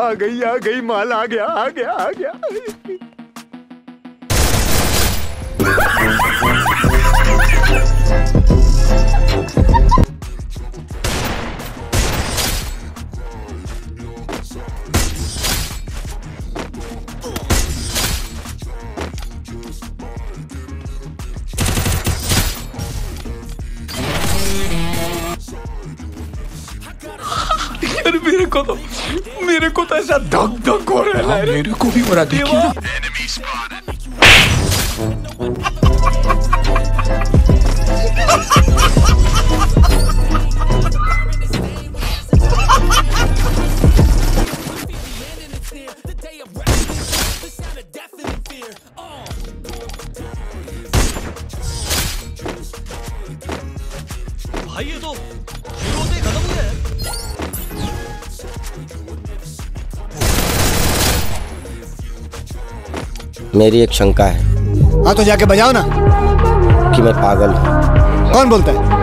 आ गई आ गई माल आ गया आ गया आ गया। यार मेरे को तो मेरे को तो ऐसा धक धक हो रहा है मेरे को भी हो रहा भाई ये तो मेरी एक शंका है। हाँ तो जाके बजाओ ना। कि मैं पागल हूँ। कौन बोलता है?